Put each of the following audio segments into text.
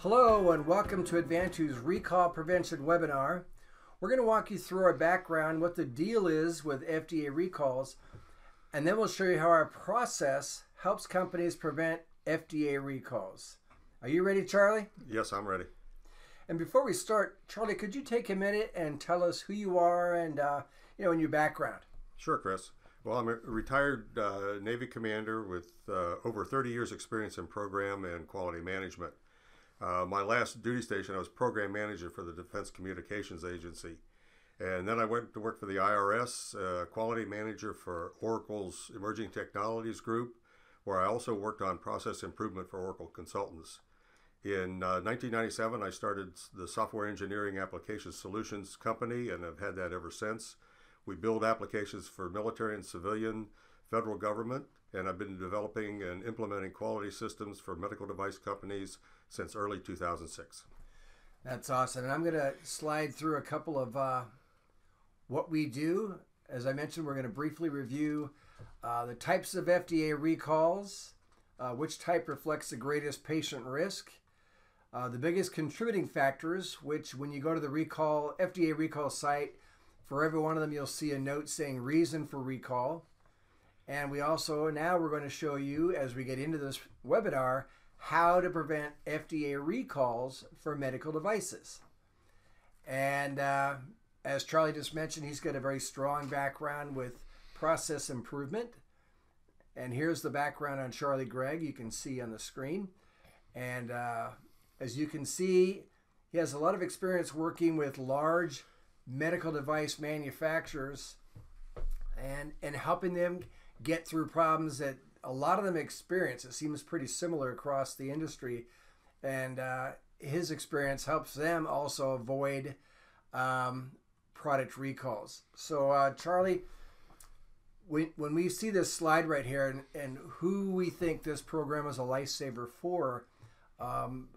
Hello and welcome to Advantu's Recall Prevention webinar. We're going to walk you through our background, what the deal is with FDA recalls, and then we'll show you how our process helps companies prevent FDA recalls. Are you ready, Charlie? Yes, I'm ready. And before we start, Charlie, could you take a minute and tell us who you are and uh, you know, and your background? Sure, Kris. Well, I'm a retired uh, Navy commander with uh, over 30 years' experience in program and quality management. Uh, my last duty station, I was program manager for the Defense Communications Agency. And then I went to work for the IRS, uh, quality manager for Oracle's Emerging Technologies Group, where I also worked on process improvement for Oracle consultants. In uh, 1997, I started the Software Engineering Application Solutions Company and have had that ever since. We build applications for military and civilian, federal government, and I've been developing and implementing quality systems for medical device companies since early 2006. That's awesome. And I'm going to slide through a couple of uh, what we do. As I mentioned, we're going to briefly review uh, the types of FDA recalls, uh, which type reflects the greatest patient risk, uh, the biggest contributing factors, which when you go to the recall FDA recall site, for every one of them, you'll see a note saying reason for recall. And we also, now we're going to show you as we get into this webinar, how to prevent FDA recalls for medical devices. And uh, as Charlie just mentioned, he's got a very strong background with process improvement. And here's the background on Charlie Gragg you can see on the screen. And uh, as you can see, he has a lot of experience working with large medical device manufacturers and, and helping them get through problems that a lot of them experience. It seems pretty similar across the industry, and uh, his experience helps them also avoid um, product recalls. So, uh, Charlie, when, when we see this slide right here and, and who we think this program is a lifesaver for, um,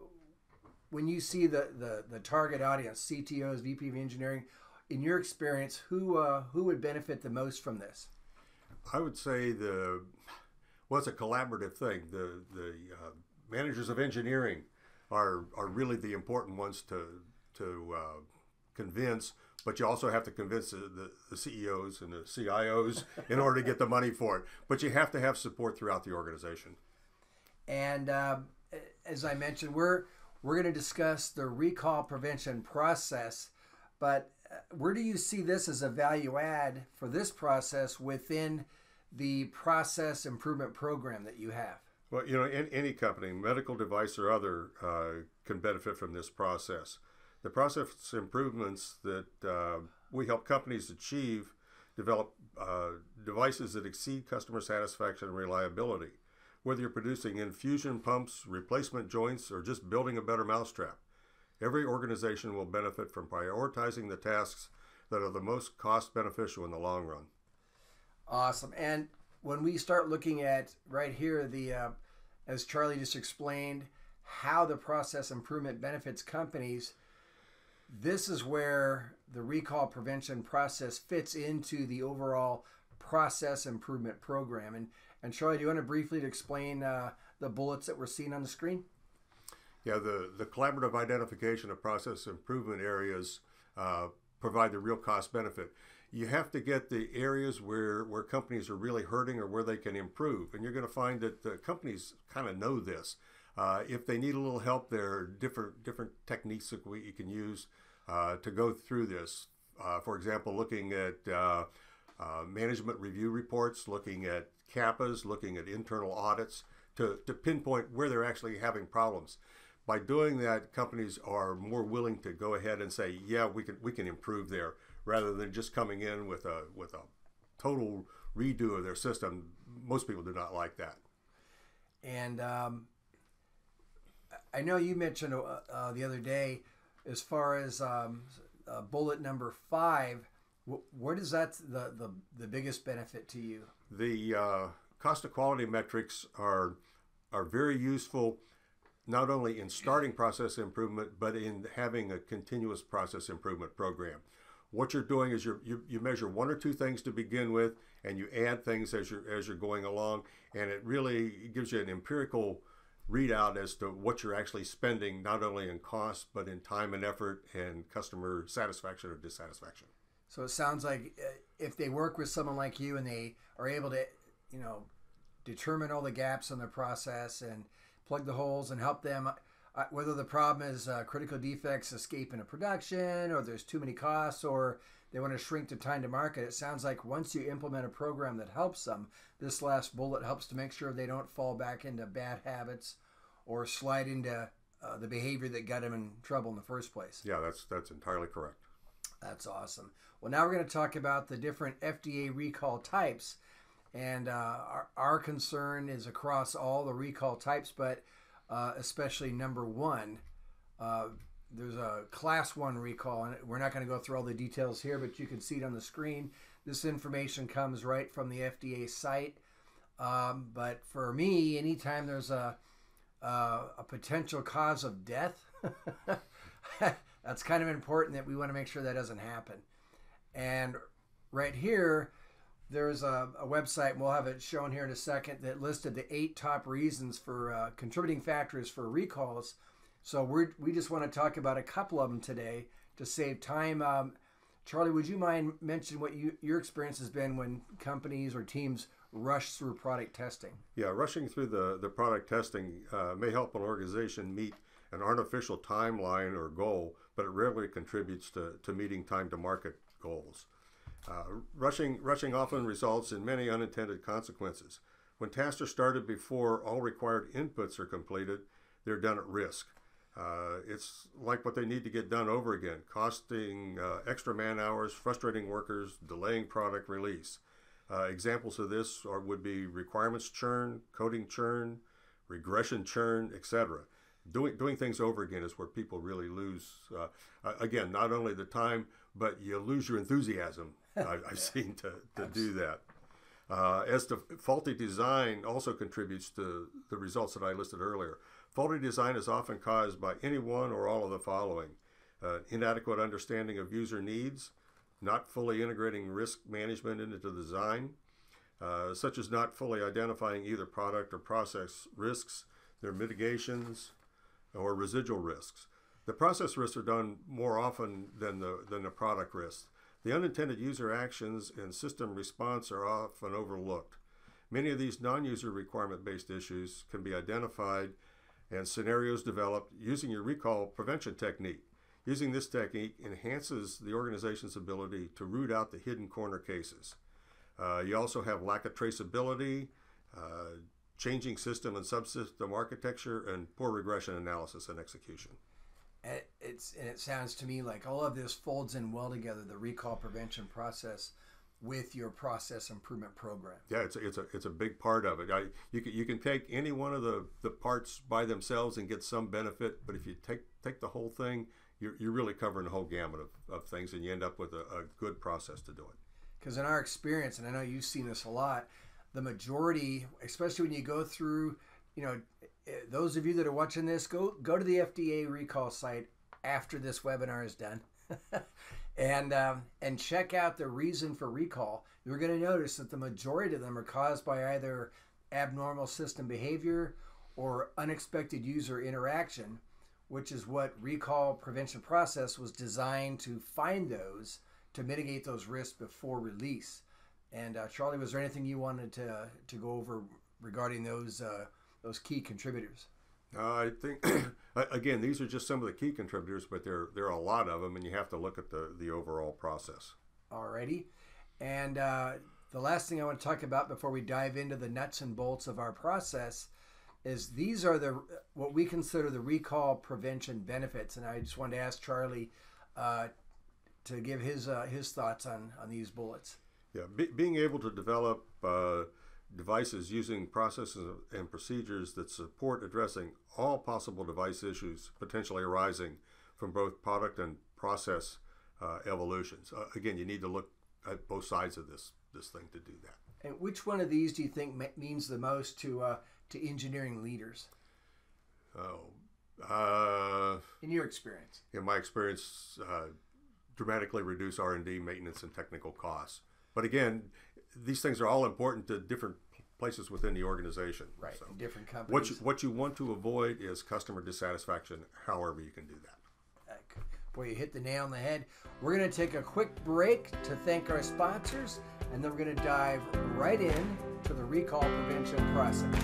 when you see the, the, the target audience, CTOs, VP of engineering, in your experience, who uh, who would benefit the most from this? I would say the well, a collaborative thing. The the uh, managers of engineering are are really the important ones to to uh, convince. But you also have to convince the, the, the CEOs and the CIOs in order to get the money for it. But you have to have support throughout the organization. And um, as I mentioned, we're we're going to discuss the recall prevention process. But uh, where do you see this as a value add for this process within the process improvement program that you have? Well, you know, in, any company, medical device or other, uh, can benefit from this process. The process improvements that uh, we help companies achieve develop uh, devices that exceed customer satisfaction and reliability. Whether you're producing infusion pumps, replacement joints, or just building a better mousetrap, every organization will benefit from prioritizing the tasks that are the most cost beneficial in the long run. Awesome. And when we start looking at right here, the uh, as Charlie just explained, how the process improvement benefits companies, this is where the recall prevention process fits into the overall process improvement program. And and Charlie, do you want to briefly explain uh, the bullets that we're seeing on the screen? Yeah, the, the collaborative identification of process improvement areas uh, provide the real cost benefit you have to get the areas where, where companies are really hurting or where they can improve. And you're going to find that the companies kind of know this. Uh, if they need a little help, there are different, different techniques that we, you can use uh, to go through this. Uh, for example, looking at uh, uh, management review reports, looking at CAPAs, looking at internal audits to, to pinpoint where they're actually having problems by doing that, companies are more willing to go ahead and say, "Yeah, we can we can improve there," rather than just coming in with a with a total redo of their system. Most people do not like that. And um, I know you mentioned uh, uh, the other day, as far as um, uh, bullet number five, wh- where does that the, the the biggest benefit to you? The uh, cost of quality metrics are are very useful not only in starting process improvement, but in having a continuous process improvement program what you're doing is you you measure one or two things to begin with, and you add things as you're as you're going along, and it really gives you an empirical readout as to what you're actually spending, not only in cost, but in time and effort and customer satisfaction or dissatisfaction. So it sounds like uh, if they work with someone like you and they are able to, you know, determine all the gaps in their process and plug the holes and help them, uh, whether the problem is uh, critical defects escape into production or there's too many costs or they want to shrink the time to market. It sounds like once you implement a program that helps them, this last bullet helps to make sure they don't fall back into bad habits or slide into uh, the behavior that got them in trouble in the first place. Yeah, that's that's entirely correct. That's awesome. Well, now we're going to talk about the different FDA recall types. And uh, our, our concern is across all the recall types, but uh, especially number one. Uh, there's a class one recall, and we're not going to go through all the details here, but you can see it on the screen. This information comes right from the FDA site. Um, but for me, anytime there's a uh, a potential cause of death, that's kind of important that we want to make sure that doesn't happen. And right here, there's a, a, website, and we'll have it shown here in a second, that listed the eight top reasons for uh, contributing factors for recalls. So we we just want to talk about a couple of them today to save time. Um, Charlie, would you mind mentioning what you, your experience has been when companies or teams rush through product testing? Yeah, rushing through the, the product testing uh, may help an organization meet an artificial timeline or goal, but it rarely contributes to, to meeting time to market goals. Uh, rushing, rushing often results in many unintended consequences. When tasks are started before all required inputs are completed, they're done at risk. Uh, it's like what they need to get done over again, costing uh, extra man hours, frustrating workers, delaying product release. Uh, examples of this are, would be requirements churn, coding churn, regression churn, etc. Doing, doing things over again is where people really lose, uh, again, not only the time, but you lose your enthusiasm. I, have seen to, to do that. Uh, as to faulty design also contributes to the results that I listed earlier. Faulty design is often caused by any one or all of the following uh, inadequate understanding of user needs, not fully integrating risk management into the design, uh, such as not fully identifying either product or process risks, their mitigations, or residual risks. The process risks are done more often than the, than the product risks. The unintended user actions and system response are often overlooked. Many of these non user requirement based issues can be identified and scenarios developed using your recall prevention technique. Using this technique enhances the organization's ability to root out the hidden corner cases. Uh, you also have lack of traceability, uh, changing system and subsystem architecture, and poor regression analysis and execution. And it's and it sounds to me like all of this folds in well together. The recall prevention process with your process improvement program. Yeah, it's a, it's a it's a big part of it. I, you can you can take any one of the, the parts by themselves and get some benefit, but if you take take the whole thing, you're, you're really covering the whole gamut of, of things, and you end up with a, a good process to do it. Because in our experience, and I know you've seen this a lot, the majority, especially when you go through, you know, those of you that are watching this, go go to the FDA recall site after this webinar is done. and um, and check out the reason for recall, you're going to notice that the majority of them are caused by either abnormal system behavior or unexpected user interaction, which is what recall prevention process was designed to find those to mitigate those risks before release. And uh, Charlie, was there anything you wanted to to go over regarding those uh, those key contributors? Uh, I think again, these are just some of the key contributors, but there there are a lot of them, and you have to look at the the overall process. Alrighty, and uh, the last thing I want to talk about before we dive into the nuts and bolts of our process is these are the what we consider the recall prevention benefits, and I just wanted to ask Charlie uh, to give his uh, his thoughts on on these bullets. Yeah, be, being able to develop uh, devices using processes and procedures that support addressing all possible device issues potentially arising from both product and process uh, evolutions. Uh, again, you need to look at both sides of this this thing to do that. And which one of these do you think means the most to uh, to engineering leaders? Oh, uh, in your experience. In my experience, uh, dramatically reduce R and D, maintenance, and technical costs. But again, these things are all important to different places within the organization. Right. So Different companies. what you, what you want to avoid is customer dissatisfaction. However, you can do that. Boy, you hit the nail on the head. We're going to take a quick break to thank our sponsors, and then we're going to dive right in to the recall prevention process.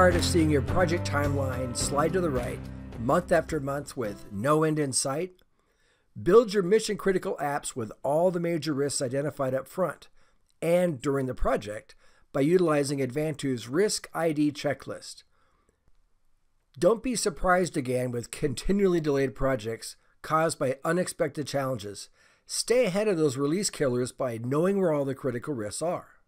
Tired of seeing your project timeline slide to the right month after month with no end in sight? Build your mission critical apps with all the major risks identified up front and during the project by utilizing Advantu's Risk ID checklist. Don't be surprised again with continually delayed projects caused by unexpected challenges. Stay ahead of those release killers by knowing where all the critical risks are.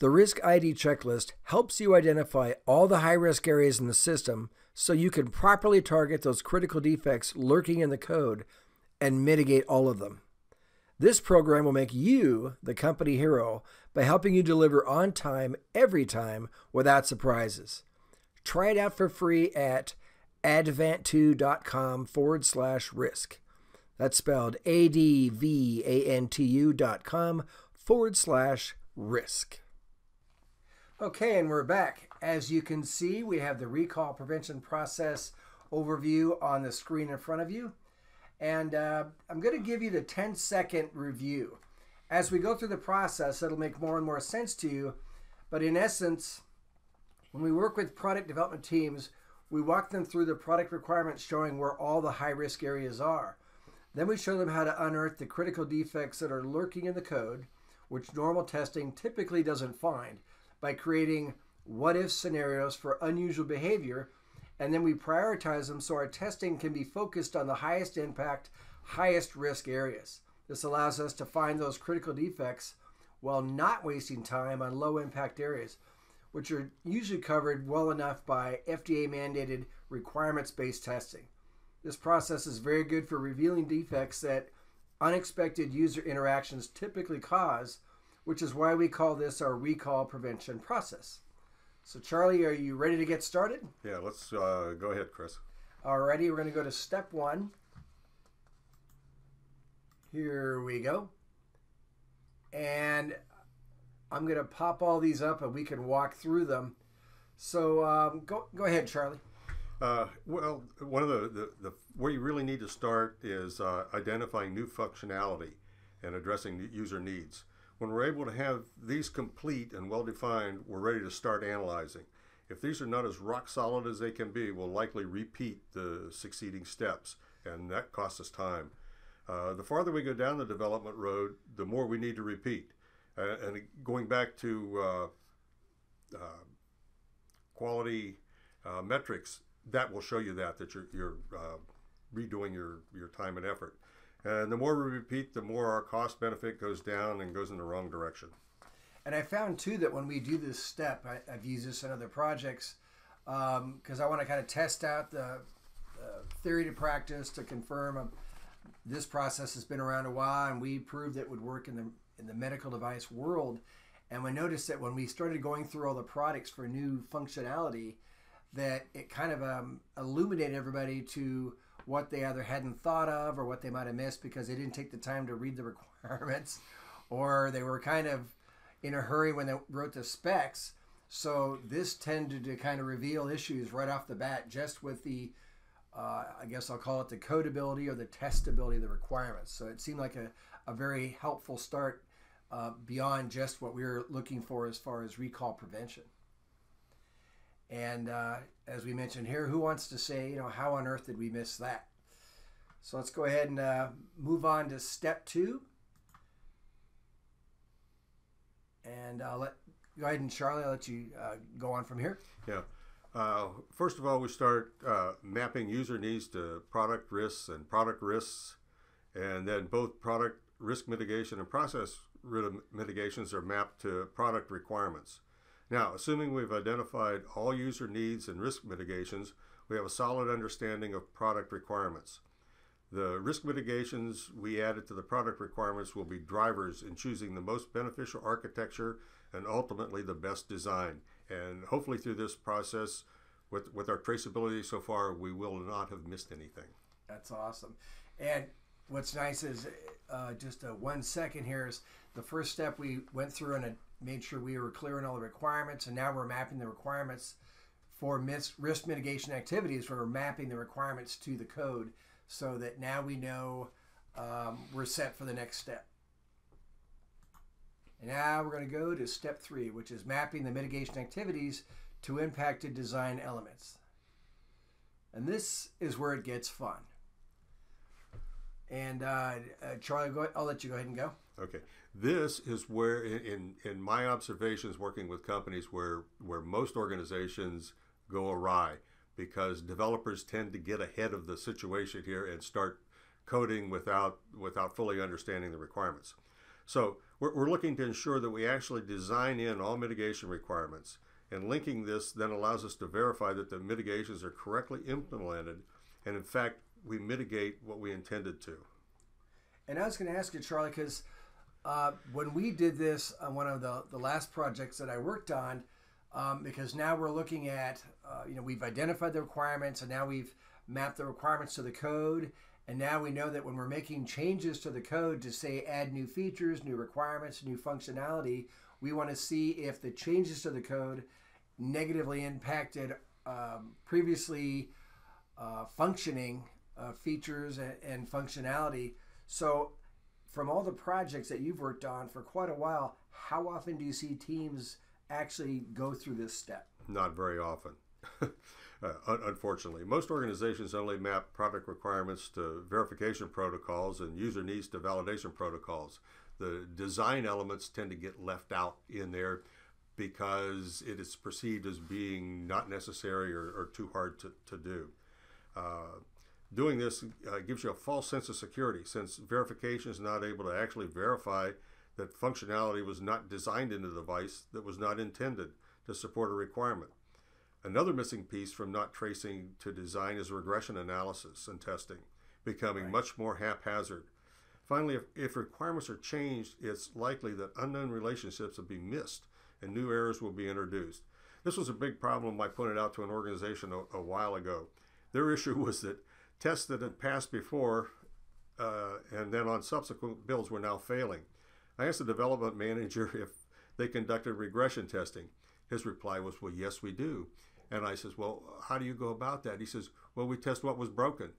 The Risk ID checklist helps you identify all the high risk areas in the system so you can properly target those critical defects lurking in the code and mitigate all of them. This program will make you the company hero by helping you deliver on time every time without surprises. Try it out for free at advantu.com forward slash risk. That's spelled A D V A N T U dot com forward slash risk. Okay, and we're back. As you can see, we have the recall prevention process overview on the screen in front of you. And uh, I'm going to give you the 10 second review. As we go through the process, it'll make more and more sense to you. But in essence, when we work with product development teams, we walk them through the product requirements showing where all the high risk areas are. Then we show them how to unearth the critical defects that are lurking in the code, which normal testing typically doesn't find, by creating what if scenarios for unusual behavior. And then we prioritize them so our testing can be focused on the highest impact, highest risk areas. This allows us to find those critical defects while not wasting time on low impact areas, which are usually covered well enough by FDA mandated requirements based testing. This process is very good for revealing defects that unexpected user interactions typically cause, which is why we call this our recall prevention process. So, Charlie, are you ready to get started? Yeah, let's uh, go ahead, Kris. Alrighty, we're going to go to step one. Here we go. And I'm going to pop all these up and we can walk through them. So um, go, go ahead, Charlie. Uh, well, one of the, the, the where you really need to start is uh, identifying new functionality and addressing user needs. When we're able to have these complete and well defined, we're ready to start analyzing. If these are not as rock solid as they can be, we'll likely repeat the succeeding steps, and that costs us time. Uh, the farther we go down the development road, the more we need to repeat. Uh, and going back to uh, uh quality uh, metrics, that will show you that that you're, you're uh, redoing your, your time and effort. And the more we repeat, the more our cost benefit goes down and goes in the wrong direction. And I found too that when we do this step, I, have used this in other projects because um, I want to kind of test out the uh, theory to practice to confirm um, this process has been around a while, and we proved it would work in the in the medical device world. And we noticed that when we started going through all the products for new functionality, that it kind of um, illuminated everybody to what they either hadn't thought of or what they might have missed because they didn't take the time to read the requirements or they were kind of in a hurry when they wrote the specs. So this tended to kind of reveal issues right off the bat just with the, uh, I guess I'll call it the codability or the testability of the requirements. So it seemed like a, a very helpful start uh, beyond just what we were looking for as far as recall prevention. And uh, as we mentioned here, who wants to say, you know, how on earth did we miss that? So let's go ahead and uh, move on to step two. And I'll let go ahead and Charlie, I'll let you uh, go on from here. Yeah. Uh, first of all, we start uh, mapping user needs to product risks and product risks, and then both product risk mitigation and process mitigations are mapped to product requirements. Now, assuming we've identified all user needs and risk mitigations, we have a solid understanding of product requirements. The risk mitigations we added to the product requirements will be drivers in choosing the most beneficial architecture and ultimately the best design. And hopefully, through this process, with, with our traceability so far, we will not have missed anything. That's awesome. And what's nice is uh, just a one second here is the first step we went through and made sure we were clear on all the requirements, and now we're mapping the requirements for mis- risk mitigation activities. We're mapping the requirements to the code so that now we know um, we're set for the next step. And now we're going to go to step three, which is mapping the mitigation activities to impacted design elements. And this is where it gets fun. And uh, uh, Charlie, go, I'll let you go ahead and go. Okay, this is where, in, in my observations, working with companies, where where most organizations go awry because developers tend to get ahead of the situation here and start coding without without fully understanding the requirements. So we're, we're looking to ensure that we actually design in all mitigation requirements. And linking this then allows us to verify that the mitigations are correctly implemented and in fact we mitigate what we intended to. And I was going to ask you, Charlie, because uh, when we did this on one of the, the last projects that I worked on, um, because now we're looking at, uh, you know, we've identified the requirements and now we've mapped the requirements to the code. And now we know that when we're making changes to the code to say add new features, new requirements, new functionality, we want to see if the changes to the code negatively impacted um, previously uh, functioning uh, features and, and functionality. So, from all the projects that you've worked on for quite a while, how often do you see teams actually go through this step? Not very often. Uh, unfortunately, most organizations only map product requirements to verification protocols and user needs to validation protocols. The design elements tend to get left out in there because it is perceived as being not necessary or, or too hard to, to do. Uh, doing this uh, gives you a false sense of security since verification is not able to actually verify that functionality was not designed into the device that was not intended to support a requirement. Another missing piece from not tracing to design is regression analysis and testing, becoming right. much more haphazard. Finally, if, if requirements are changed, it's likely that unknown relationships will be missed and new errors will be introduced. This was a big problem I pointed out to an organization a, a while ago. Their issue was that tests that had passed before uh, and then on subsequent builds were now failing. I asked the development manager if they conducted regression testing. His reply was, Well, yes, we do. And I says, Well, how do you go about that? He says, Well, we test what was broken.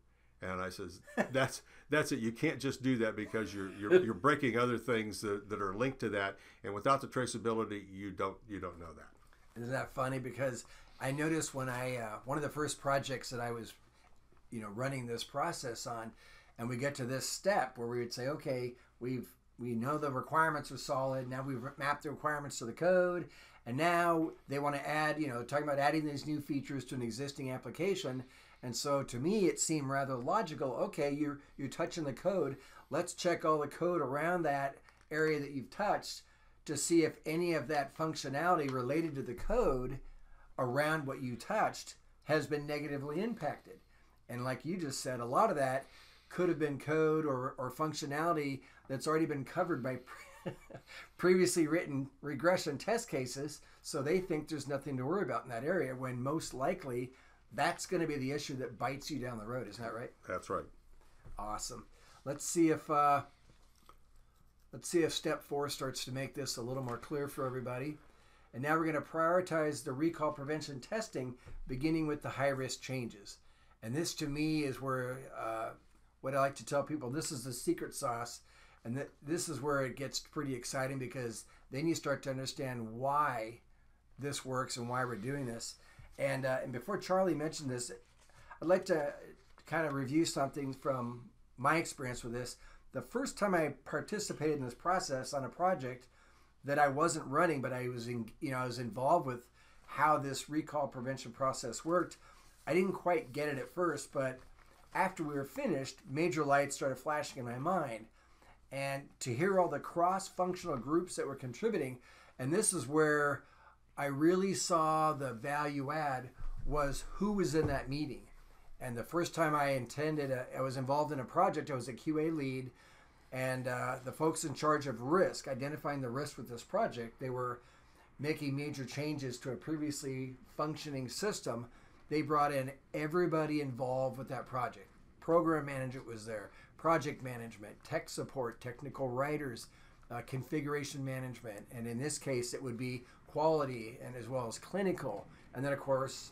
And I says, That's that's it. You can't just do that because you're you're, you're breaking other things that, that are linked to that. And without the traceability, you don't you don't know that. Isn't that funny? Because I noticed when I uh, one of the first projects that I was, you know, running this process on, and we get to this step where we would say, okay, we've we know the requirements are solid. Now we've mapped the requirements to the code, and now they want to add, you know, talking about adding these new features to an existing application. And so to me, it seemed rather logical. Okay, you're you're touching the code. Let's check all the code around that area that you've touched to see if any of that functionality related to the code around what you touched has been negatively impacted. And like you just said, a lot of that could have been code or, or functionality that's already been covered by previously written regression test cases. So they think there's nothing to worry about in that area when most likely that's going to be the issue that bites you down the road. Isn't that right? That's right. Awesome. Let's see if uh, let's see if step four starts to make this a little more clear for everybody. And now we're going to prioritize the recall prevention testing, beginning with the high risk changes. And this to me is where uh, what I like to tell people this is the secret sauce. And this is where it gets pretty exciting because then you start to understand why this works and why we're doing this. And, uh, and before Charlie mentioned this, I'd like to kind of review something from my experience with this. The first time I participated in this process on a project, that I wasn't running, but I was in, you know, I was involved with how this recall prevention process worked. I didn't quite get it at first, but after we were finished, major lights started flashing in my mind. And to hear all the cross functional groups that were contributing, and this is where I really saw the value add was who was in that meeting. And the first time I intended, a, I was involved in a project. I was a QA lead, and uh, the folks in charge of risk, identifying the risk with this project, they were making major changes to a previously functioning system. They brought in everybody involved with that project. Program management was there, project management, tech support, technical writers, uh, configuration management, and in this case, it would be quality and as well as clinical, and then of course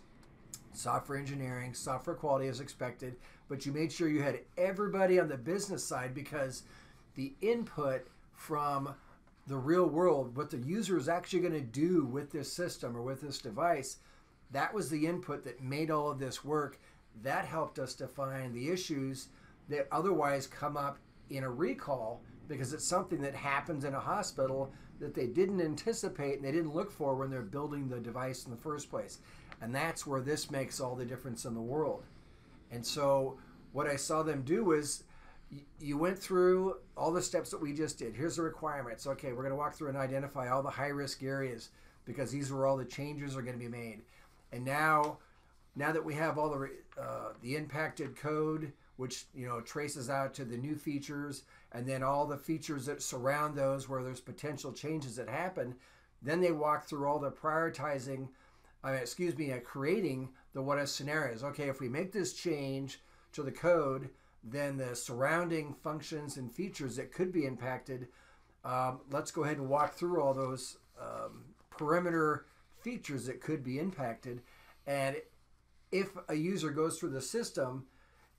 software engineering, software quality as expected, but you made sure you had everybody on the business side because the input from the real world, what the user is actually going to do with this system or with this device, that was the input that made all of this work. That helped us define the issues that otherwise come up in a recall because it's something that happens in a hospital that they didn't anticipate and they didn't look for when they're building the device in the first place. And that's where this makes all the difference in the world. And so what I saw them do was you went through all the steps that we just did. Here's the requirements. Okay, we're going to walk through and identify all the high risk areas because these are all the changes are going to be made. And now, now that we have all the uh, the impacted code, which you know traces out to the new features, and then all the features that surround those where there's potential changes that happen, then they walk through all the prioritizing uh, excuse me, uh, creating the what if scenarios. Okay, if we make this change to the code, then the surrounding functions and features that could be impacted, um, let's go ahead and walk through all those um, perimeter features that could be impacted. And if a user goes through the system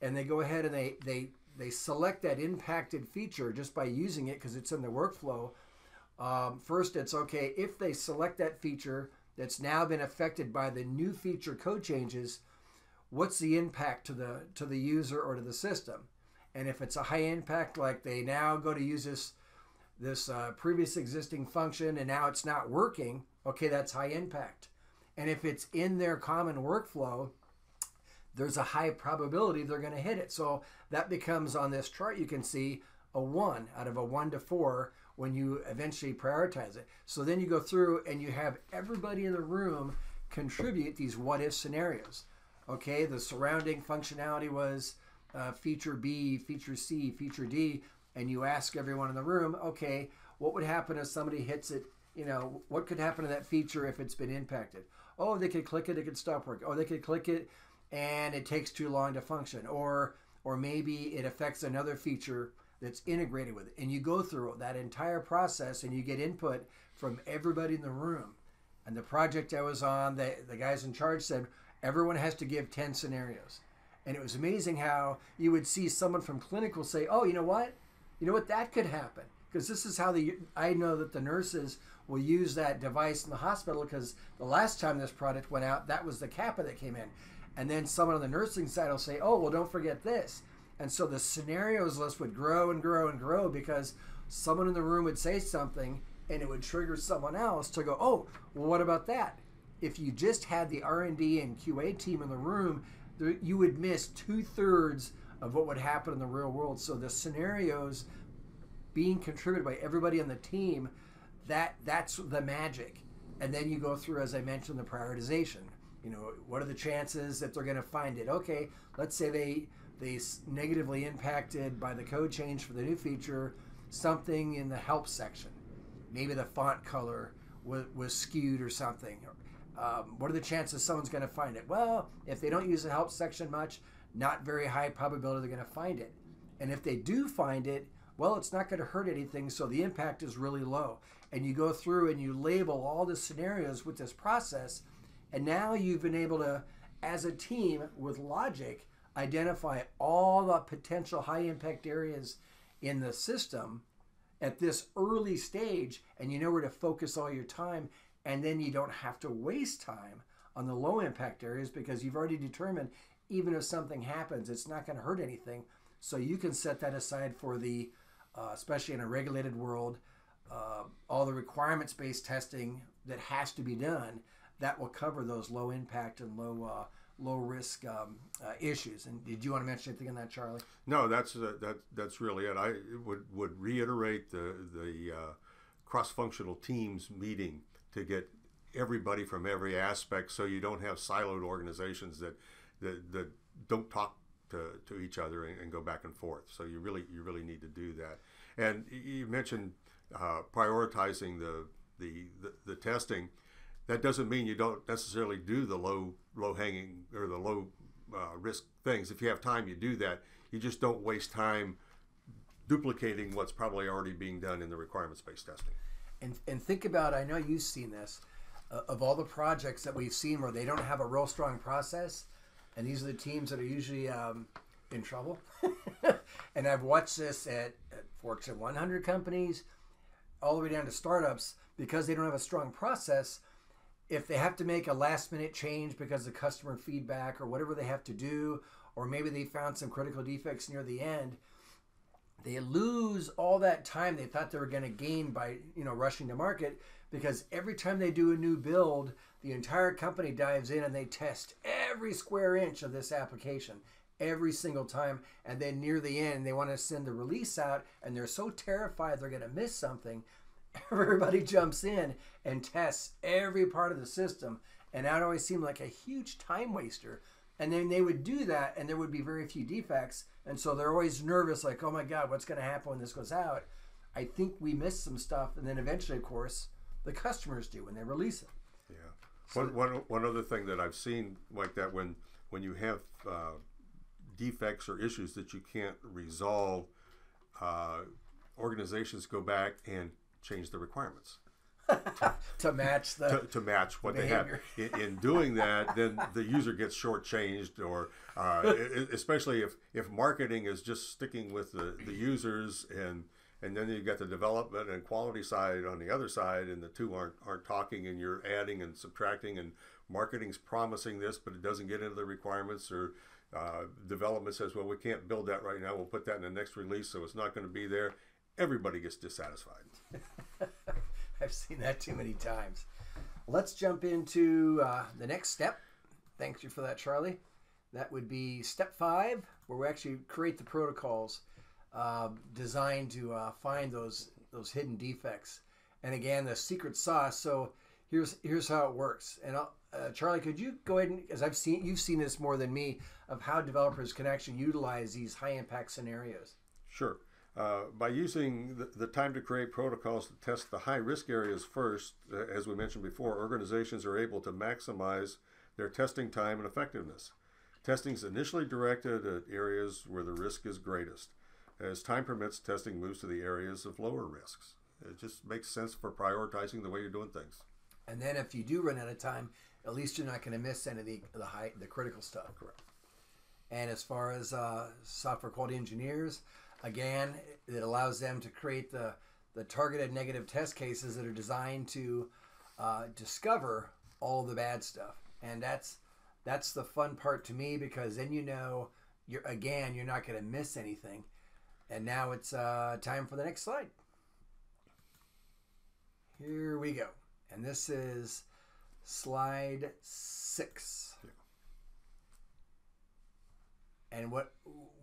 and they go ahead and they, they, they select that impacted feature just by using it because it's in the workflow, um, first it's okay if they select that feature that's now been affected by the new feature code changes, what's the impact to the to the user or to the system? And if it's a high impact, like they now go to use this this uh, previous existing function and now it's not working, okay, that's high impact. And if it's in their common workflow, there's a high probability they're going to hit it. So that becomes on this chart you can see a one out of a one to four when you eventually prioritize it. So then you go through and you have everybody in the room contribute these what if scenarios. Okay, the surrounding functionality was uh, feature B, feature C, feature D, and you ask everyone in the room, okay, what would happen if somebody hits it? You know, what could happen to that feature if it's been impacted? Oh, they could click it, it could stop working. Oh, they could click it and it takes too long to function. Or or maybe it affects another feature that's integrated with it. And you go through that entire process and you get input from everybody in the room. And the project I was on, the, the guys in charge said everyone has to give 10 scenarios. And it was amazing how you would see someone from clinical say, oh, you know what? You know what? That could happen. Because this is how the, I know that the nurses will use that device in the hospital because the last time this product went out, that was the CAPA that came in. And then someone on the nursing side will say, oh, well, don't forget this. And so the scenarios list would grow and grow and grow because someone in the room would say something and it would trigger someone else to go, "Oh, well what about that?" If you just had the R&D and QA team in the room, you would miss two-thirds of what would happen in the real world. So the scenarios being contributed by everybody on the team, that that's the magic. And then you go through, as I mentioned, the prioritization. You know, what are the chances that they're going to find it? Okay, let's say they they negatively impacted by the code change for the new feature something in the help section. Maybe the font color was, was skewed or something. Um, what are the chances someone's going to find it? Well, if they don't use the help section much, not very high probability they're going to find it. And if they do find it, well, it's not going to hurt anything, so the impact is really low. And you go through and you label all the scenarios with this process, and now you've been able to, as a team with logic, identify all the potential high impact areas in the system at this early stage and you know where to focus all your time and then you don't have to waste time on the low impact areas because you've already determined even if something happens it's not going to hurt anything so you can set that aside for the uh, especially in a regulated world uh, all the requirements based testing that has to be done that will cover those low impact and low uh, low risk um, uh, issues. And did you want to mention anything on that, Charlie? No, that's uh, that that's really it. I would would reiterate the the uh, cross functional teams meeting to get everybody from every aspect, so you don't have siloed organizations that that, that don't talk to, to each other and, and, go back and forth. So you really you really need to do that. And you mentioned uh, prioritizing the, the, the the testing. That doesn't mean you don't necessarily do the low low hanging or the low uh, risk things. If you have time, you do that. You just don't waste time duplicating what's probably already being done in the requirements based testing. And, and think about, I know you've seen this, uh, of all the projects that we've seen where they don't have a real strong process, and these are the teams that are usually um, in trouble. and I've watched this at, forks at Fortune 100 companies, all the way down to startups, because they don't have a strong process. If they have to make a last minute change because of customer feedback or whatever they have to do, or maybe they found some critical defects near the end, they lose all that time they thought they were going to gain by you know rushing to market because every time they do a new build the entire company dives in and they test every square inch of this application every single time. And then near the end they want to send the release out and they're so terrified they're going to miss something everybody jumps in and tests every part of the system. And that always seemed like a huge time waster. And then they would do that and there would be very few defects. And so they're always nervous like oh my god what's going to happen when this goes out? I think we missed some stuff. And then eventually of course the customers do when they release it yeah so one, one, one other thing that i've seen like that when when you have uh, defects or issues that you can't resolve uh, organizations go back and change the requirements to match the to, to match what behavior. they have. In, in, doing that, then the user gets shortchanged, or uh, especially if if marketing is just sticking with the, the users and and then you've got the development and quality side on the other side, and the two aren't aren't talking, and you're adding and subtracting, and marketing's promising this, but it doesn't get into the requirements, or uh, development says, well, we can't build that right now. We'll put that in the next release, so it's not going to be there. Everybody gets dissatisfied. I've seen that too many times. Let's jump into uh, the next step. Thank you for that, Charlie. That would be step five, where we actually create the protocols uh, designed to uh, find those those hidden defects. And again, the secret sauce. So here's here's how it works. And uh, Charlie, could you go ahead and, as I've seen, you've seen this more than me, of how developers can actually utilize these high impact scenarios. Sure. Uh, by using the, the, time to create protocols to test the high risk areas first, uh, as we mentioned before, organizations are able to maximize their testing time and effectiveness. Testing is initially directed at areas where the risk is greatest. As time permits, testing moves to the areas of lower risks. It just makes sense for prioritizing the way you're doing things. And then if you do run out of time, at least you're not going to miss any of the, the high, the critical stuff. Correct. And as far as uh, software quality engineers, Again, it allows them to create the, the targeted negative test cases that are designed to uh, discover all the bad stuff. And that's that's the fun part to me because then you know you're again you're not going to miss anything. And now it's uh, time for the next slide. Here we go. And this is slide six. and what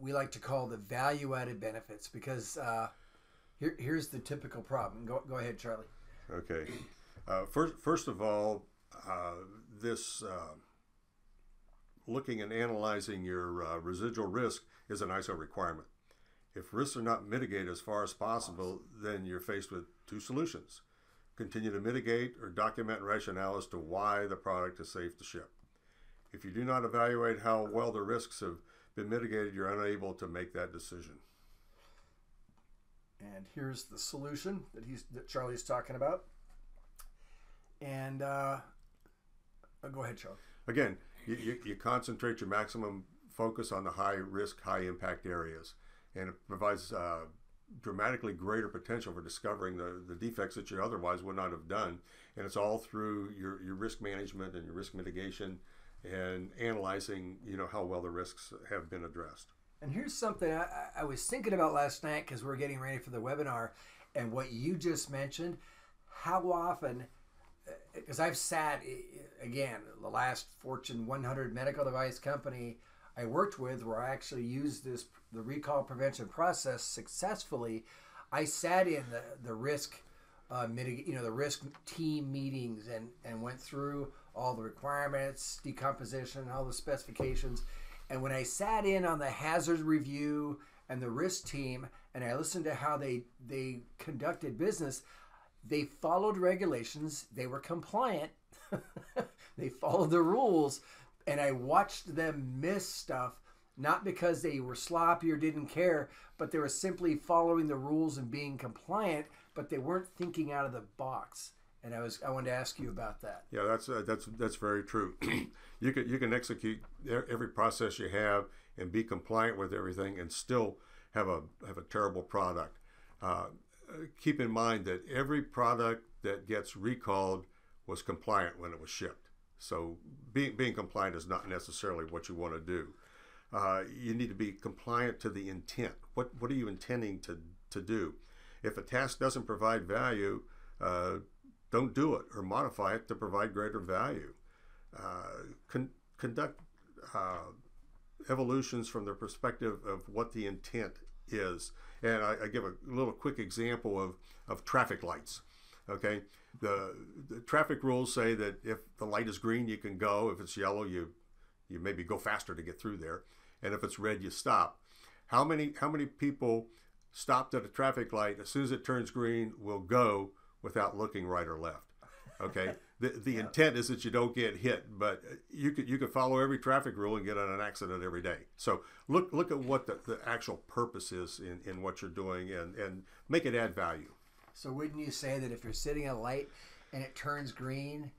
we like to call the value added benefits because uh, here, here's the typical problem. Go, go ahead, Charlie. Okay. Uh, first, first of all, uh, this uh, looking and analyzing your uh, residual risk is an ISO requirement. If risks are not mitigated as far as possible, then you're faced with two solutions continue to mitigate or document rationale as to why the product is safe to ship. If you do not evaluate how well the risks have been mitigated, you're unable to make that decision. And here's the solution that he's that Charlie's talking about. And uh, uh, go ahead, Charlie. Again, you, you, you concentrate your maximum focus on the high risk, high impact areas, and it provides uh, dramatically greater potential for discovering the, the defects that you otherwise would not have done. And it's all through your, your risk management and your risk mitigation and analyzing, you know, how well the risks have been addressed. And here's something I, I was thinking about last night because we're getting ready for the webinar, and what you just mentioned. How often? Because I've sat again the last Fortune 100 medical device company I worked with, where I actually used this the recall prevention process successfully. I sat in the the risk uh, mitigate, you know, the risk team meetings and and went through all the requirements, decomposition, all the specifications. And when I sat in on the hazard review and the risk team, and I listened to how they they conducted business, they followed regulations. They were compliant. they followed the rules, and I watched them miss stuff not because they were sloppy or didn't care, but they were simply following the rules and being compliant, but they weren't thinking out of the box. And I was I wanted to ask you about that. Yeah, that's uh, that's that's very true. you can you can execute every process you have and be compliant with everything, and still have a have a terrible product. Uh, keep in mind that every product that gets recalled was compliant when it was shipped. So being being compliant is not necessarily what you want to do. Uh, you need to be compliant to the intent. What what are you intending to to do? If a task doesn't provide value, uh, don't do it or modify it to provide greater value. Uh, con- conduct uh, evolutions from the perspective of what the intent is. And I, I, give a little quick example of, of traffic lights. Okay, the, the traffic rules say that if the light is green, you can go. If it's yellow, you you maybe go faster to get through there, and if it's red, you stop. How many how many people stopped at a traffic light as soon as it turns green will go without looking right or left? Okay, the the yeah. intent is that you don't get hit, but uh, you could you could follow every traffic rule and get in an accident every day. So look look at what the, the actual purpose is in, in what you're doing and, and make it add value. So wouldn't you say that if you're sitting at a light and it turns green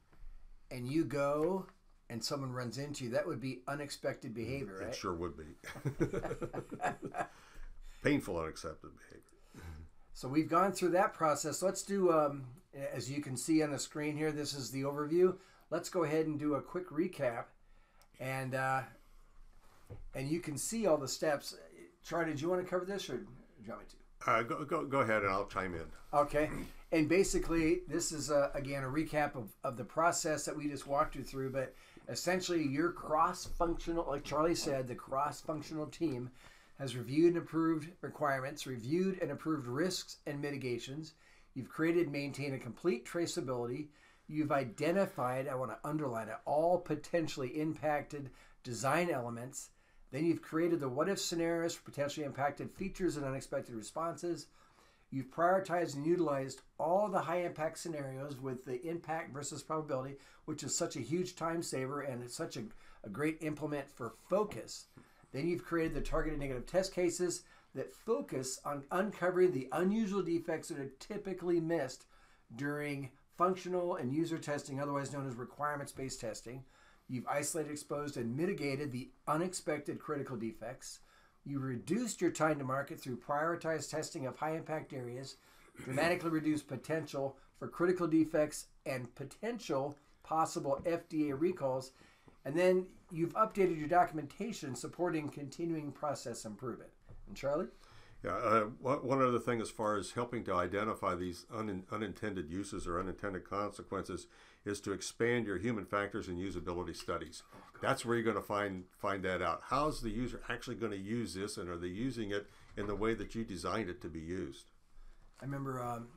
and you go and someone runs into you, that would be unexpected behavior, right? It sure would be. Painful, unaccepted behavior. So we've gone through that process. Let's do, um, as you can see on the screen here, this is the overview. Let's go ahead and do a quick recap, and uh, and you can see all the steps. Charlie, did you want to cover this, or do you want me to? Uh, go, go, go ahead, and I'll chime in. Okay. And basically, this is a, uh, again a recap of, of the process that we just walked you through. But essentially, your cross-functional, like Charlie said, the cross-functional team has reviewed and approved requirements, reviewed and approved risks and mitigations. You've created and maintained a complete traceability. You've identified, I want to underline it, all potentially impacted design elements. Then you've created the what if scenarios for potentially impacted features and unexpected responses. You've prioritized and utilized all the high impact scenarios with the impact versus probability, which is such a huge time saver and it's such a, a great implement for focus. Then you've created the targeted negative test cases that focus on uncovering the unusual defects that are typically missed during functional and user testing, otherwise known as requirements based testing. You've isolated, exposed, and mitigated the unexpected critical defects. You reduced your time to market through prioritized testing of high impact areas, dramatically reduced potential for critical defects and potential possible FDA recalls, and then you've updated your documentation supporting continuing process improvement. And Charlie? Yeah, uh, one other thing as far as helping to identify these un- unintended uses or unintended consequences is to expand your human factors and usability studies. That's where you're going to find find that out. How's the user actually going to use this, and are they using it in the way that you designed it to be used? I remember um,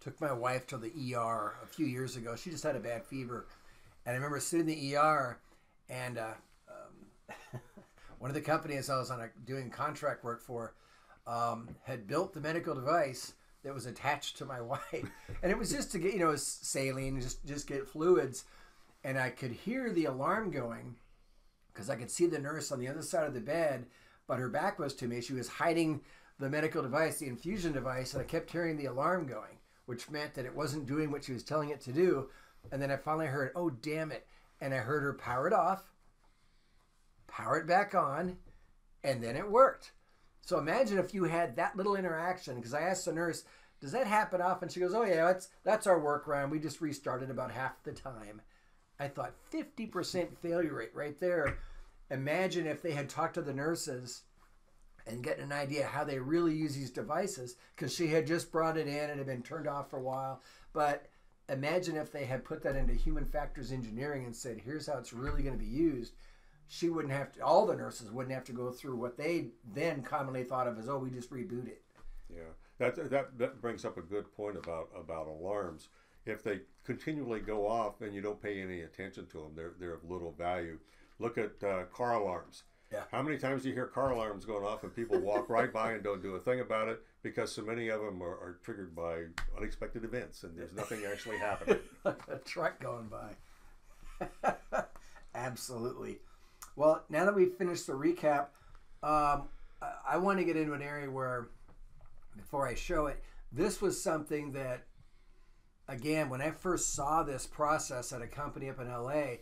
took my wife to the ER a few years ago. She just had a bad fever, and I remember sitting in the ER and uh, um, one of the companies I was on a, doing contract work for um, had built the medical device that was attached to my wife, and it was just to get you know saline, just just get fluids, and I could hear the alarm going because I could see the nurse on the other side of the bed, but her back was to me. She was hiding the medical device, the infusion device, and I kept hearing the alarm going, which meant that it wasn't doing what she was telling it to do. And then I finally heard, "Oh damn it!" and I heard her power it off, power it back on, and then it worked. So imagine if you had that little interaction. Because I asked the nurse, "Does that happen often?" She goes, "Oh yeah, that's that's our workaround. We just restarted about half the time." I thought 50% failure rate right there. Imagine if they had talked to the nurses and get an idea how they really use these devices because she had just brought it in and had been turned off for a while. But imagine if they had put that into human factors engineering and said, here's how it's really going to be used. She wouldn't have to, all the nurses wouldn't have to go through what they then commonly thought of as, oh, we just reboot it. Yeah, that, that, that brings up a good point about, about alarms. If they continually go off and you don't pay any attention to them, they're, they're of little value. Look at uh, car alarms. Yeah. How many times do you hear car alarms going off and people walk right by and don't do a thing about it because so many of them are, are triggered by unexpected events and there's nothing actually happening. a truck going by. Absolutely. Well, now that we've finished the recap, um, I, I want to get into an area where, before I show it, this was something that, again, when I first saw this process at a company up in LA,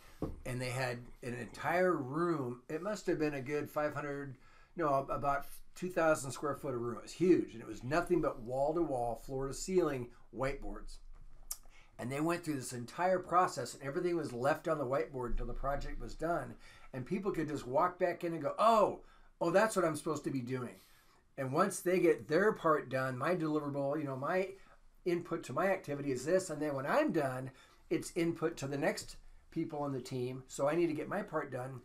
and they had an entire room, it must have been a good 500, no, about 2,000 square foot of room. It was huge, and it was nothing but wall to wall, floor to ceiling whiteboards. And they went through this entire process, and everything was left on the whiteboard until the project was done. And people could just walk back in and go, "Oh, oh, that's what I'm supposed to be doing." And once they get their part done, my deliverable, you know, my input to my activity is this, and then when I'm done, it's input to the next people on the team. So I need to get my part done.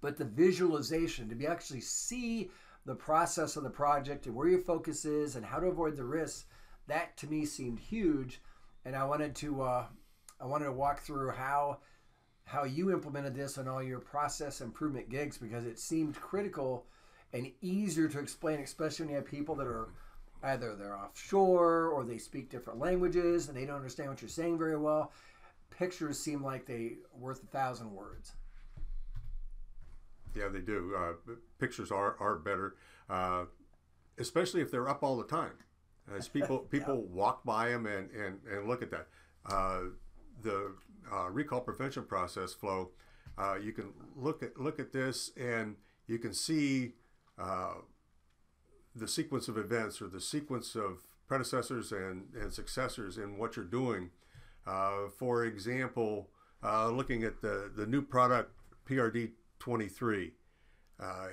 But the visualization to be actually see the process of the project and where your focus is and how to avoid the risks, that to me seemed huge and I wanted to uh, I wanted to walk through how how you implemented this on all your process improvement gigs because it seemed critical and easier to explain, especially when you have people that are either they're offshore or they speak different languages and they don't understand what you're saying very well. Pictures seem like they worth a thousand words. Yeah, they do. Uh, pictures are are better, uh, especially if they're up all the time. As people people yeah. walk by them and, and, and look at that. Uh, the uh, recall prevention process flow, uh, you can look at look at this and you can see uh, the sequence of events or the sequence of predecessors and, and successors in what you're doing. Uh, for example, uh, looking at the, the new product PRD 23,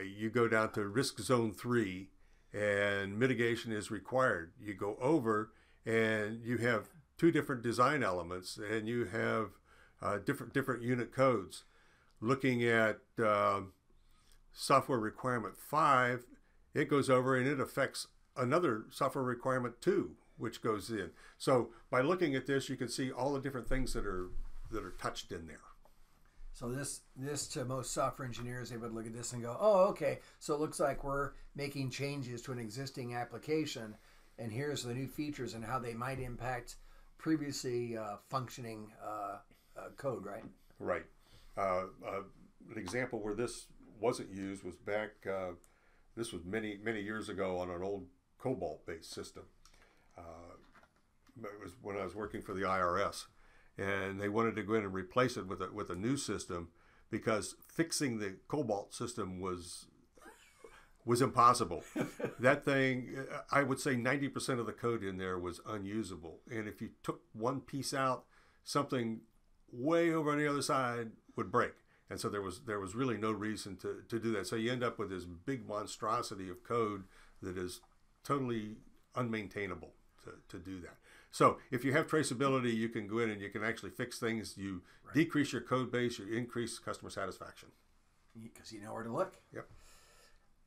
you go down to risk zone 3 and mitigation is required. You go over and you have two different design elements and you have uh, different different unit codes. Looking at uh, software requirement five, it goes over and it affects another software requirement two, which goes in. So by looking at this, you can see all the different things that are that are touched in there. So this this to most software engineers, they would look at this and go, "Oh, okay. So it looks like we're making changes to an existing application, and here's the new features and how they might impact previously uh, functioning uh, uh, code." Right. Right. Uh, uh, an example where this wasn't used was back. Uh, this was many many years ago on an old COBOL based system. it was when I was working for the IRS and they wanted to go in and replace it with a with a new system because fixing the COBOL system was was impossible. that thing, I would say 90% of the code in there was unusable. And if you took one piece out, something way over on the other side would break. And so there was there was really no reason to, to do that. So you end up with this big monstrosity of code that is totally unmaintainable to, to do that. So if you have traceability, you can go in and you can actually fix things. You right. decrease your code base, you increase customer satisfaction. Because you know where to look. Yep.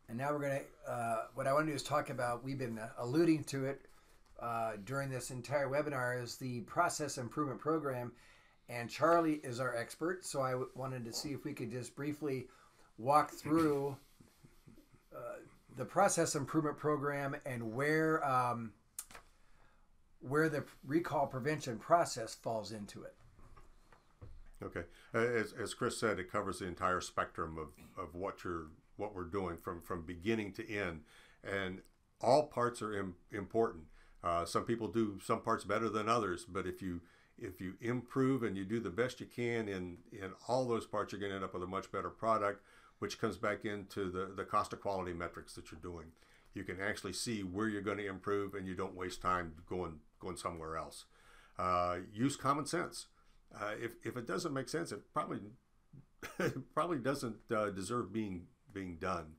And now we're going to, uh, what I want to do is talk about, we've been uh, alluding to it uh, during this entire webinar, is the process improvement program. And Charlie is our expert. So I wanted to see if we could just briefly walk through uh, the process improvement program and where. Um, where the recall prevention process falls into it. Okay, as, as Kris said, it covers the entire spectrum of, of what you're what we're doing from from beginning to end, and all parts are Im- important. Uh, some people do some parts better than others, but if you if you improve and you do the best you can in in all those parts, you're going to end up with a much better product, which comes back into the the cost of quality metrics that you're doing. You can actually see where you're going to improve, and you don't waste time going going somewhere else. Uh, use common sense. Uh, if, if it doesn't make sense, it probably it probably doesn't uh, deserve being being done.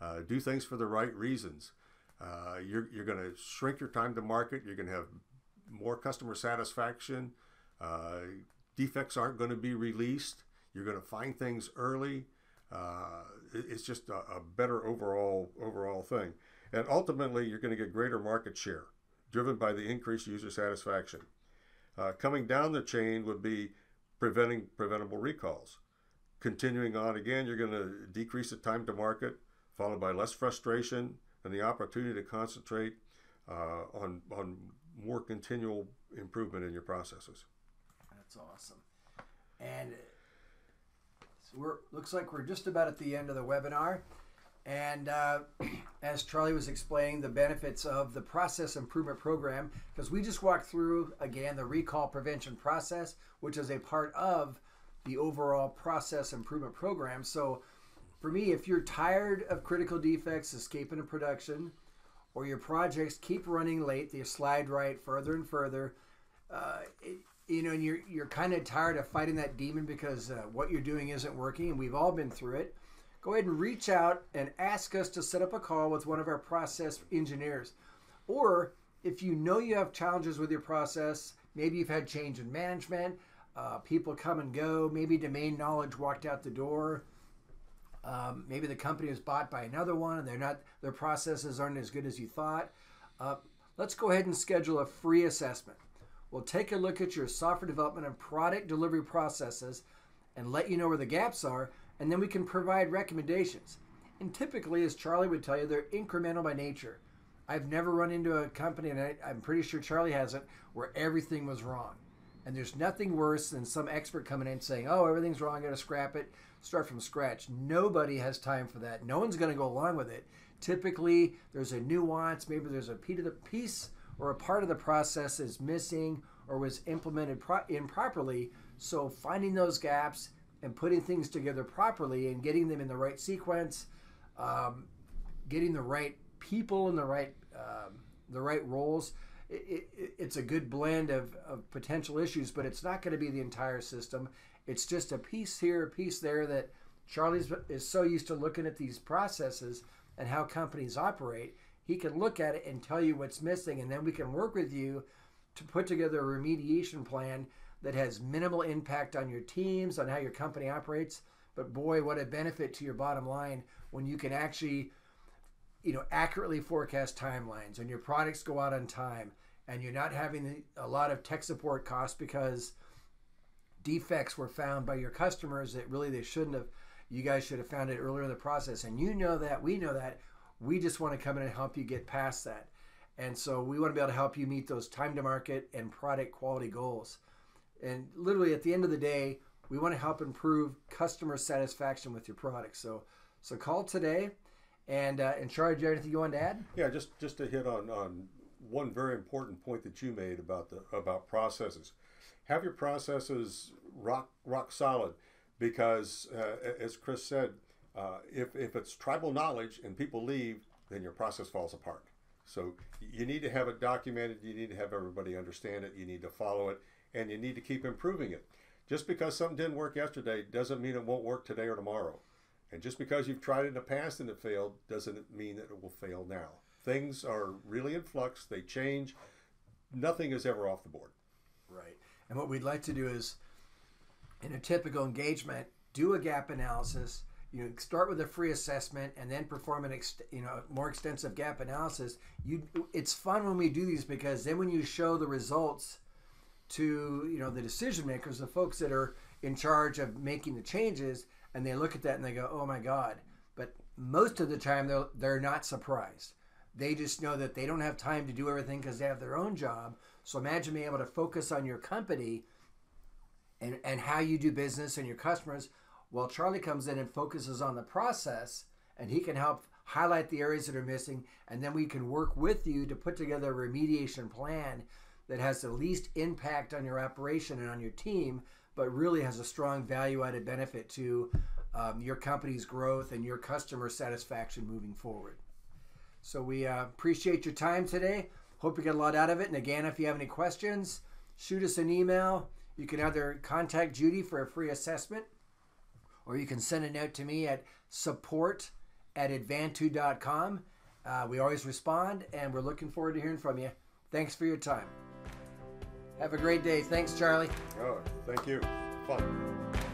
Uh, do things for the right reasons. Uh, you're you're going to shrink your time to market. You're going to have more customer satisfaction. Uh, defects aren't going to be released. You're going to find things early. it's just a, a better overall overall thing, and ultimately you're going to get greater market share driven by the increased user satisfaction. Uh, coming down the chain would be preventing preventable recalls. continuing on again, you're going to decrease the time to market, followed by less frustration and the opportunity to concentrate uh, on on more continual improvement in your processes. That's awesome. And so we're looks like we're just about at the end of the webinar. And uh, as Charlie was explaining the benefits of the process improvement program, because we just walked through again the recall prevention process, which is a part of the overall process improvement program. So, for me, if you're tired of critical defects escaping in production, or your projects keep running late, they slide right further and further, uh, it, you know, and you're you're kind of tired of fighting that demon because uh, what you're doing isn't working, and we've all been through it. Go ahead and reach out and ask us to set up a call with one of our process engineers, or if you know you have challenges with your process, maybe you've had change in management, uh, people come and go, maybe domain knowledge walked out the door. Um, maybe the company was bought by another one and they're not their processes aren't as good as you thought. Uh, let's go ahead and schedule a free assessment. We'll take a look at your software development and product delivery processes and let you know where the gaps are, and then we can provide recommendations. And typically, as Charlie would tell you, they're incremental by nature. I've never run into a company, and I, I'm pretty sure Charlie hasn't, where everything was wrong. And there's nothing worse than some expert coming in saying, "Oh, everything's wrong. I got to scrap it, start from scratch." Nobody has time for that. No one's going to go along with it. Typically, there's a nuance. Maybe there's a piece of the piece or a part of the process is missing or was implemented pro- improperly. So finding those gaps and putting things together properly and getting them in the right sequence, um, getting the right people in the right um, the right roles. It, it, it's a good blend of, of potential issues, but it's not going to be the entire system. It's just a piece here, a piece there that Charlie's is so used to looking at these processes and how companies operate. He can look at it and tell you what's missing, and then we can work with you to put together a remediation plan that has minimal impact on your teams, on how your company operates. But boy, what a benefit to your bottom line when you can actually, you know, accurately forecast timelines and your products go out on time and you're not having a lot of tech support costs because defects were found by your customers that really they shouldn't have. You guys should have found it earlier in the process. And you know that, we know that. We just want to come in and help you get past that. And so we want to be able to help you meet those time to market and product quality goals. And literally at the end of the day, we want to help improve customer satisfaction with your product. So so call today. And uh, and have anything you want to add? Yeah, just just to hit on on one very important point that you made about the about processes. Have your processes rock rock solid, because uh, as Kris said, uh, if if it's tribal knowledge and people leave, then your process falls apart. So you need to have it documented. You need to have everybody understand it. You need to follow it, and you need to keep improving it. Just because something didn't work yesterday doesn't mean it won't work today or tomorrow. And just because you've tried it in the past and it failed doesn't mean that it will fail now. Things are really in flux. They change. Nothing is ever off the board. Right. And what we'd like to do is, in a typical engagement, do a gap analysis you know, start with a free assessment and then perform an ex, you know more extensive gap analysis. You, it's fun when we do these because then when you show the results to you know the decision makers, the folks that are in charge of making the changes, and they look at that and they go, "Oh my God!" But most of the time, they're they're not surprised. They just know that they don't have time to do everything because they have their own job. So imagine being able to focus on your company and, and how you do business and your customers while Charlie comes in and focuses on the process, and he can help highlight the areas that are missing, and then we can work with you to put together a remediation plan that has the least impact on your operation and on your team, but really has a strong value added benefit to um, your company's growth and your customer satisfaction moving forward. So we uh, appreciate your time today. Hope you get a lot out of it. And again, if you have any questions, shoot us an email. You can either contact Judy for a free assessment or you can send a note to me at support at advantu.com. Uh, we always respond, and we're looking forward to hearing from you. Thanks for your time. Have a great day. Thanks, Charlie. Oh, thank you. Fun.